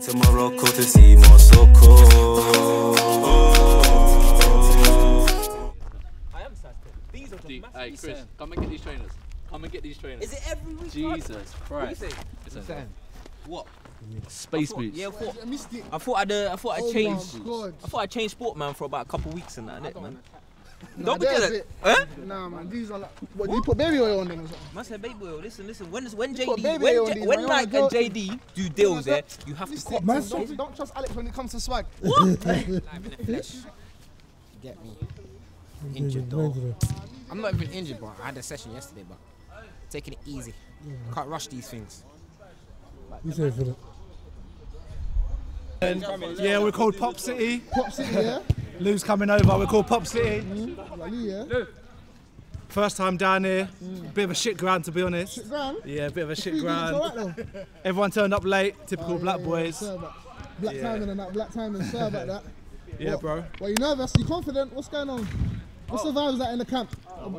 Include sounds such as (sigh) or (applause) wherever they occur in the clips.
to Morocco to see more Soko. I am sad. These are just Dude, hey, Chris, sad. come and get these trainers. Come and get these trainers. Is it every week? Jesus Christ. What Listen, What? Space thought- boots. Yeah, I thought, I missed it. I thought I'd, uh, I thought I'd Oh change. my I thought I'd change sport, man, for about a couple weeks and that, innit, man. Nah, Don't be there's it. Huh? Nah, man, these are like. What, you put baby oil on them or something? Man said, baby oil, listen, listen. When when JD, baby when, oil on J- these, when man. Nike You're and JD do deals, there, you have to Listen, cop. man, don't, don't trust Alex when it comes to swag. What? Get me. Injured though. I'm not even injured, but I had a session yesterday, but taking it easy. Can't rush these things. You say for that. Yeah, we're called Pop City. Pop City, yeah? Lou's coming over. We're called Pop City. Like you, yeah? First time down here. Bit of a shit ground, to be honest. Grand? Yeah, bit of a shit (laughs) ground. alright though. Everyone turned up late. Typical Oh, black yeah, yeah, boys. sorry about- Black Yeah. timing and that, black timing, sorry about (laughs) that. Yeah, What? bro. Well, you nervous? You confident? What's going on? What's the vibes like in the camp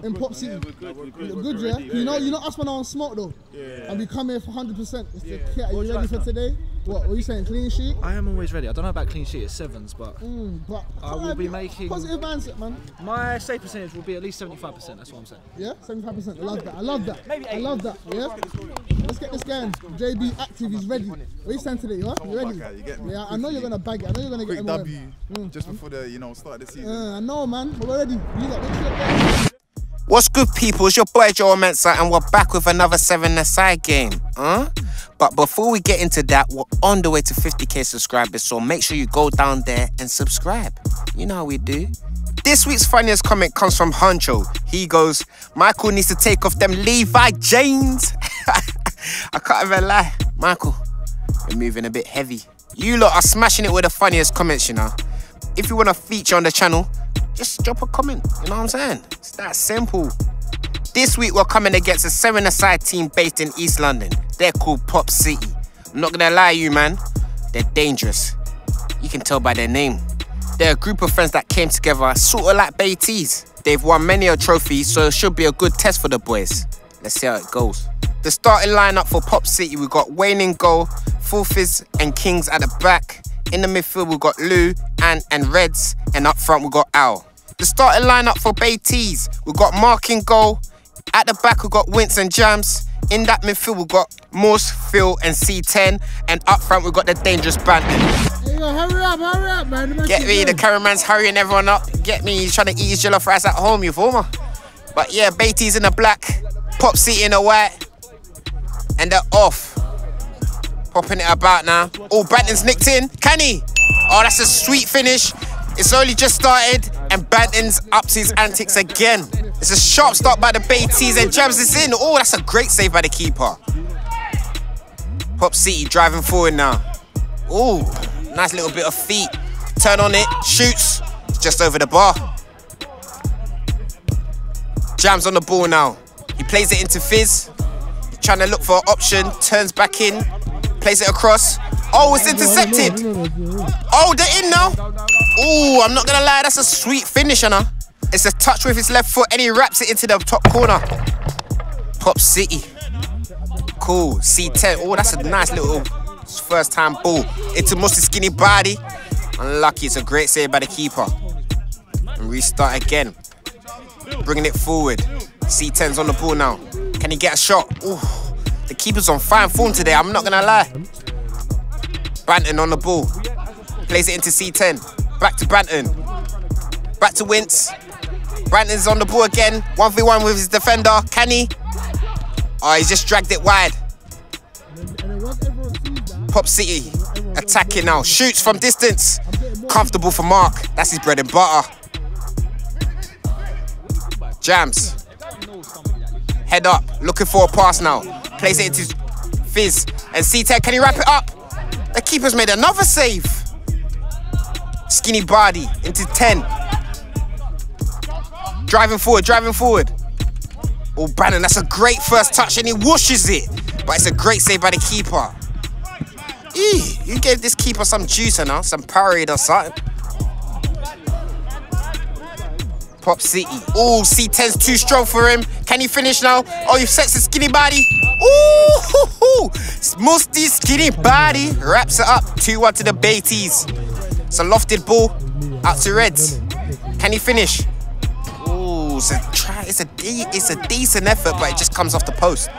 in Pop City? You're good, yeah. You know, you know us when I on smoke though. Yeah. And we come here for hundred percent. It's the kit. Are you ready for today? What? What are you saying? Clean sheet? I am always ready. I don't know about clean sheet at sevens, but Mm, but I will be making- positive mindset, man. my save percentage will be at least 75%. That's what I'm saying. Yeah, seventy-five percent. I love that. I love that. I love that. Yeah. Let's get this going. JB active. He's ready. What are you saying today? You what? You ready? you get me? Yeah, I know you're gonna bag it. I know you're gonna Quick get him. W Mm. just before the you know start of the season. Uh, I know, man. But we're ready. You got make sure What's good, people? It's your boy Joe Mensa, and we're back with another seven aside game. Huh? But before we get into that, we're on the way to 50k subscribers, so make sure you go down there and subscribe. You know how we do. This week's funniest comment comes from Honcho. He goes, Michael needs to take off them Levi James. (laughs) I can't even lie. Michael, you're moving a bit heavy. You lot are smashing it with the funniest comments, you know. If you want to feature on the channel, just drop a comment. You know what I'm saying? It's that simple. This week we're coming against a seven-a-side team based in East London. They're called Pop City. I'm not gonna lie to you, man. They're dangerous. You can tell by their name. They're a group of friends that came together, sort of like Baiteze. They've won many a trophy, so it should be a good test for the boys. Let's see how it goes. The starting lineup for Pop City, we've got Wayne in goal, Fulfiz and Kings at the back. In the midfield, we've got Lou, Ant, and Reds, and up front, we've got Al. The starting lineup for Baiteze, we've got Mark in goal. At the back, we've got Wince and Jams. In that midfield, we've got Morse, Phil, and C10. And up front, we've got the dangerous yo, hurry up, hurry up, man. Get me, the cameraman's hurrying everyone up. Get me, he's trying to eat his jollof rice at home, you former. But yeah, Baiteze in the black, Pop City in the white, and they're off. Popping it about now. Oh, Banton's nicked in. Can he? Oh, that's a sweet finish. It's only just started, and Banton's ups his antics again. It's a sharp start by the Baiteze, and jams is in. Oh, that's a great save by the keeper. Pop City driving forward now. Oh, nice little bit of feet. Turn on it, shoots. It's just over the bar. Jams on the ball now. He plays it into Fizz. Trying to look for an option. Turns back in. Plays it across. Oh, it's intercepted. Oh, they're in now. Oh, I'm not gonna lie, that's a sweet finish, know. It's a touch with his left foot and he wraps it into the top corner. Pop City. Cool. C10. Oh, that's a nice little first time ball. Into Musti skinny body. Unlucky, it's a great save by the keeper. And restart again. Bringing it forward. C10's on the ball now. Can he get a shot? Ooh, the keeper's on fine form today, I'm not gonna lie. Banton on the ball. Plays it into C10. Back to Banton. Back to Wince. Banton's on the ball again. 1v1 with his defender. Can he? Oh, he's just dragged it wide. Pop City attacking now. Shoots from distance. Comfortable for Mark. That's his bread and butter. Jams. Head up. Looking for a pass now. Plays it into Fizz. And C10, can he wrap it up? The keeper's made another save. Skinny body into 10. Driving forward, driving forward. Oh, Banton, that's a great first touch and he whooshes it. But it's a great save by the keeper. Eee, you gave this keeper some juice now, uh, some Powerade or something. Pop City. Oh, C10's too strong for him. Can he finish now? Oh, he sets a skinny body. Ooh, (laughs) hoo, hoo. Musti skinny body. Wraps it up. 2-1 to the Baiteze. It's a lofted ball. Out to Reds. Can he finish? Ooh, it's a try. It's a de- it's a decent effort, but it just comes off the post.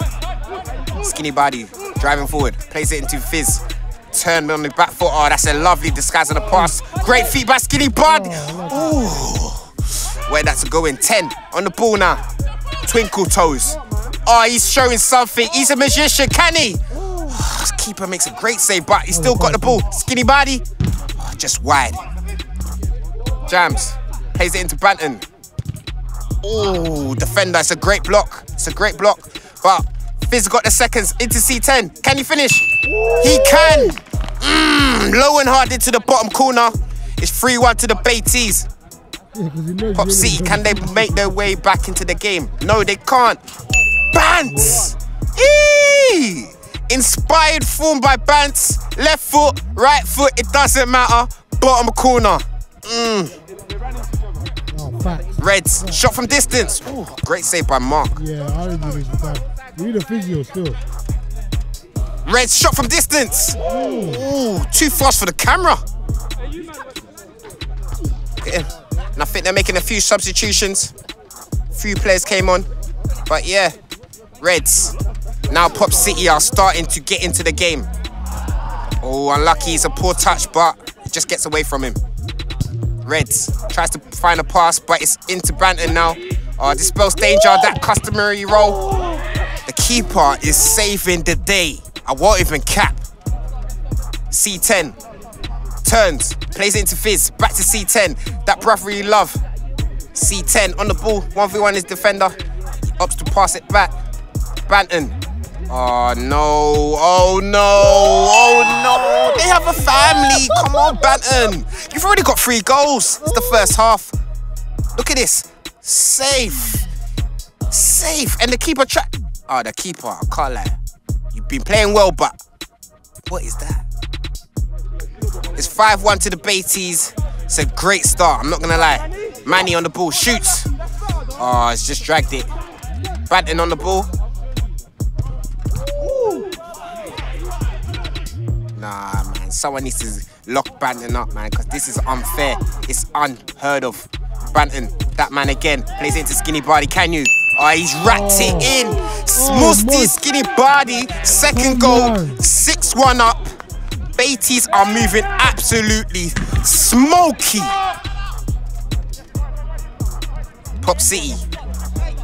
Skinny body, driving forward, plays it into Fizz. Turn on the back foot. Oh, that's a lovely disguise on the pass. Great feet by Skinny Body. Ooh, where that's going? 10 on the ball now. Twinkle toes. Oh, he's showing something. He's a magician, can he? Oh, keeper makes a great save, but he's still got the ball. Skinny Body, just wide. Jams, plays it into Banton. Oh, defender, it's a great block. It's a great block. But Fizz got the seconds into C10. Can he finish? He can. Mm, low and hard into the bottom corner. It's 3-1 to the Baiteze. Pop City, can they make their way back into the game? No, they can't. Bants! Eee! Inspired form by Bants. Left foot, right foot, it doesn't matter. Bottom corner. Mm. Oh, facts. Reds, shot from distance. Ooh, great save by Mark. Yeah, I don't do this time. We need a physio still. Reds, shot from distance. Ooh, too fast for the camera. And I think they're making a few substitutions. Few players came on. But yeah, Reds. Now Pop City are starting to get into the game. Oh, unlucky. It's a poor touch, but just gets away from him. Reds tries to find a pass, but it's into Banton now. Oh, dispels danger, that customary roll. The keeper is saving the day. I won't even cap. C10 turns, plays it into Fizz, back to C10. That brother you love. C10 on the ball, 1v1 is defender. He opts to pass it back. Banton. Oh no, oh no, oh no. They have a family. Come on, Banton. You've already got three goals. It's the first half. Look at this. Safe. Safe. And the keeper track. Oh, the keeper, I can't lie. You've been playing well, but what is that? It's 5-1 to the Baiteze. It's a great start, I'm not gonna lie. Manny on the ball, shoots. Oh, it's just dragged it. Banton on the ball. Nah, man, someone needs to lock Banton up, man, because this is unfair. It's unheard of. Banton, that man again, plays into skinny body. Can you? Ah, oh, he's racked it in. Oh, Smusty skinny body. Second oh, goal. 6-1 up. Baiteze are moving absolutely smoky. Pop City.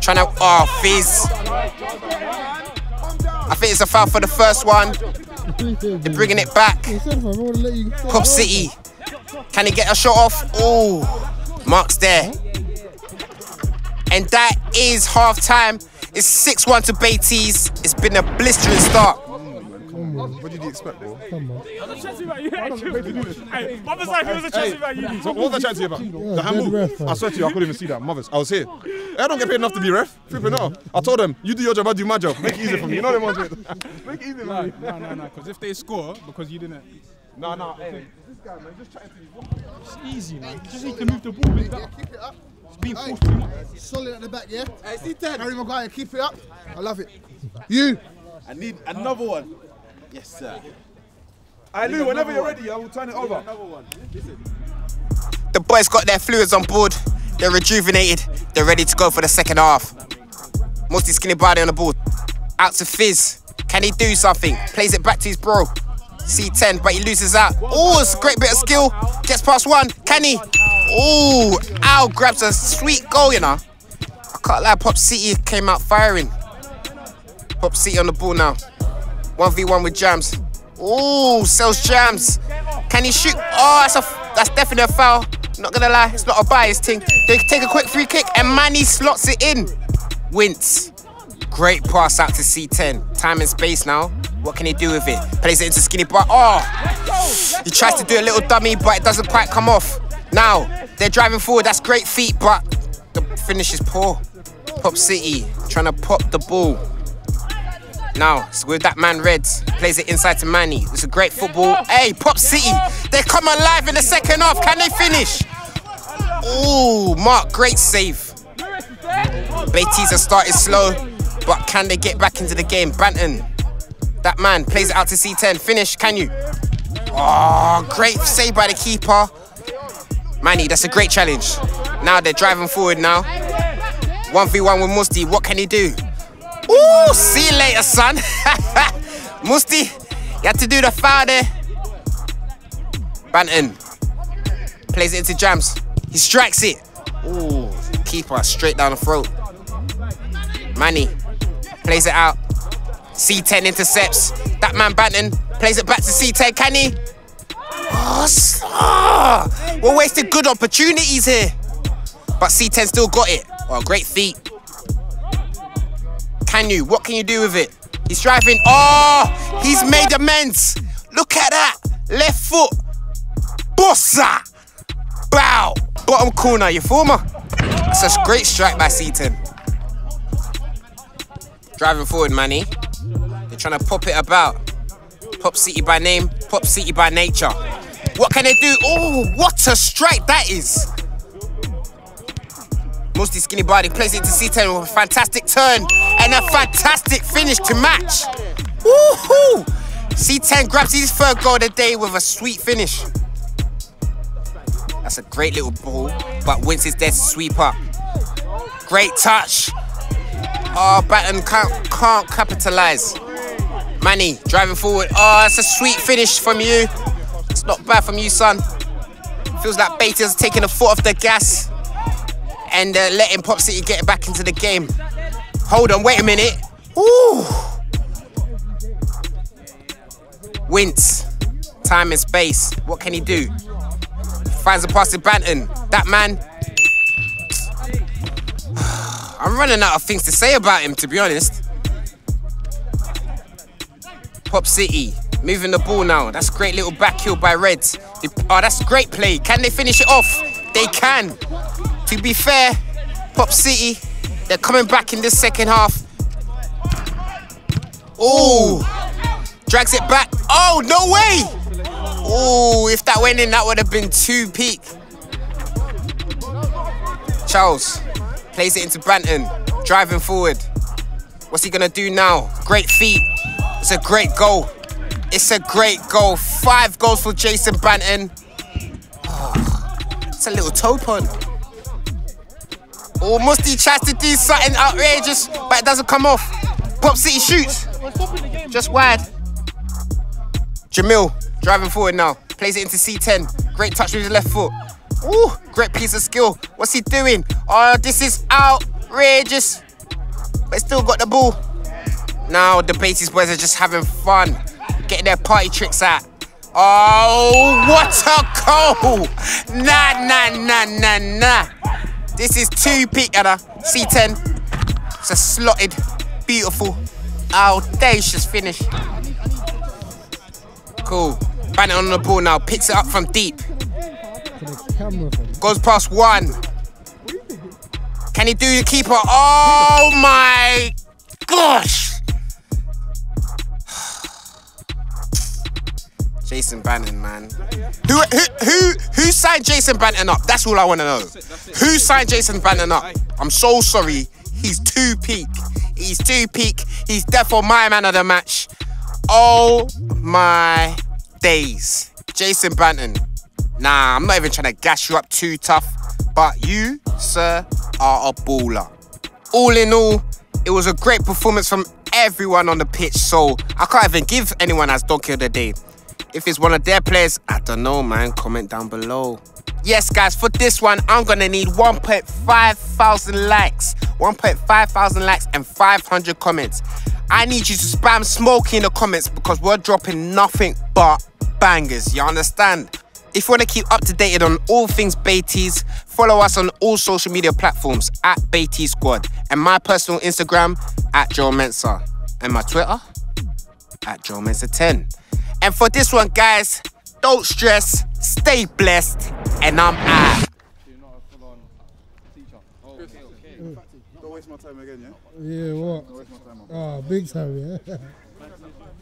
Trying to, oh, Fizz. I think it's a foul for the first one. They're bringing it back. Pop City. Can he get a shot off? Oh, Mark's there. And that is half time. It's 6 1 to Baiteze. It's been a blistering start. What did you expect, bro? Come on. Hey, Mother's like it was a Chelsea about you. So what was I chatting to you about? the handball? ref. I swear to you, I couldn't even see that. Mothers, I was here. I don't get paid enough to be ref. Flipping out. I told them, you do your job, I do my job. Make it easy for me. You know them ones. mate. Make it easy, man. No, no, no, because if they score because you didn't. No, no. Hey, this guy, man, just chatting to you. It's easy, man. You just need to move the ball. It's. Keep it up. It's being forced too much. Solid at the back, yeah? Hey, see 10. Harry Maguire, keep it up. I love it. You. I need another one. Yes, sir. I knew whenever you're ready, I will turn it over. The boys got their fluids on board. They're rejuvenated. They're ready to go for the second half. Mostly skinny body on the ball. Out to Fizz. Can he do something? Plays it back to his bro. C10, but he loses out. Oh, it's a great bit of skill. Gets past one. Can he? Oh, Al grabs a sweet goal, you know. I can't lie, Pop City came out firing. Pop City on the ball now. 1v1 with Jams. Oh, sells Jams. Can he shoot? Oh, that's a that's definitely a foul. Not gonna lie, it's not a bias thing. They take a quick free kick and Manny slots it in. Wince. Great pass out to C10. Time and space now. What can he do with it? Plays it into skinny bar. Oh! He tries to do a little dummy, but it doesn't quite come off. Now, they're driving forward. That's great feet, but the finish is poor. Pop City trying to pop the ball. Now, it's with that man Reds. Plays it inside to Manny. It's a great football. Hey, Pop City, they come alive in the second half. Can they finish? Ooh, Mark, great save. Baiteze have started slow, but can they get back into the game? Banton, that man plays it out to C10. Finish, can you? Oh, great save by the keeper. Manny, that's a great challenge. Now they're driving forward now. 1v1 with Musti, what can he do? Ooh, see you later, son. (laughs) Musti, you had to do the there. Banton plays it into Jams. He strikes it. Ooh, keeper straight down the throat. Manny plays it out. C10 intercepts. That man Banton plays it back to C10. Can he? Oh, we're wasting good opportunities here. But C10 still got it. Oh, great feet. Can you? What can you do with it? He's driving. Oh, he's made amends. Look at that. Left foot. Bossa. Bow. Bottom corner. You former. That's a great strike by C10. Driving forward, Manny. They're trying to pop it about. Pop City by name, Pop City by nature. What can they do? Oh, what a strike that is. Mostly skinny body plays it to C10 with a fantastic turn and a fantastic finish to match. Woohoo! C10 grabs his third goal of the day with a sweet finish. That's a great little ball, but Wince is there to sweep up. Great touch. Oh, Banton can't, can't capitalize. Manny driving forward. Oh, it's a sweet finish from you. It's not bad from you, son. Feels like Baiteze taking a foot off the gas and uh, letting Pop City get back into the game. Hold on, wait a minute. Ooh. Wince, time and space. What can he do? Finds a pass to Banton. That man. (sighs) I'm running out of things to say about him, to be honest. Pop City, moving the ball now. That's great little back heel by Reds. Oh, that's great play. Can they finish it off? They can. To be fair, Pop City, they're coming back in this second half. Oh, drags it back. Oh, no way. Oh, if that went in, that would have been two peak. Charles plays it into Banton, driving forward. What's he gonna do now? Great feet. It's a great goal. It's a great goal. Five goals for Jason Banton. Oh, (sighs) it's a little toe pun. Oh, Musti tries to do something outrageous, but it doesn't come off. Pop City shoots. Just wide. Jamil driving forward now. Plays it into C10. Great touch with his left foot. Ooh, great piece of skill. What's he doing? Oh, this is outrageous. But still got the ball. Now the Baiteze boys are just having fun. Getting their party tricks out. Oh, what a goal! Nah, nah, nah, nah, nah. This is two peak at a C10. It's a slotted, beautiful, audacious finish. Cool. Banton on the ball now. Picks it up from deep. Goes past one. Can he do the keeper? Oh my gosh! Jason Banton, man. Who who who who signed Jason Banton up? That's all I want to know. Who signed Jason Banton up? I'm so sorry. He's too peak. He's too peak. He's therefore my man of the match. Oh my days. Jason Banton. Nah, I'm not even trying to gas you up too tough. But you, sir, are a baller. All in all, it was a great performance from everyone on the pitch. So I can't even give anyone as donkey of the day. If it's one of their players, I don't know, man. Comment down below. Yes, guys, for this one, I'm gonna need 1.5 thousand likes, 1.5 thousand likes, and 500 comments. I need you to spam smoke in the comments because we're dropping nothing but bangers. You understand? If you want to keep up to date on all things Baiteze, follow us on all social media platforms at Baiteze Squad and my personal Instagram at Joe Mensa and my Twitter at Joe Mensa 10. And for this one, guys, don't stress, stay blessed, and I'm out. Don't waste my time again, yeah? (laughs) Yeah, what? Ah, big time, yeah.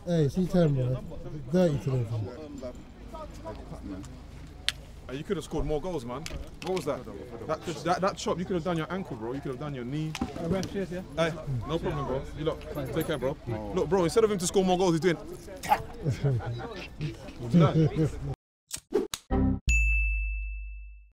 hey, C10, bro. Dirty. Uh, you could have scored more goals, man. What was that? That, that, that chop, you could have done your ankle, bro. You could have done your knee. cheers, yeah. Hey, no problem, bro. You look, take care, bro. Look, bro, instead of him to score more goals, he's doing. (laughs) (laughs)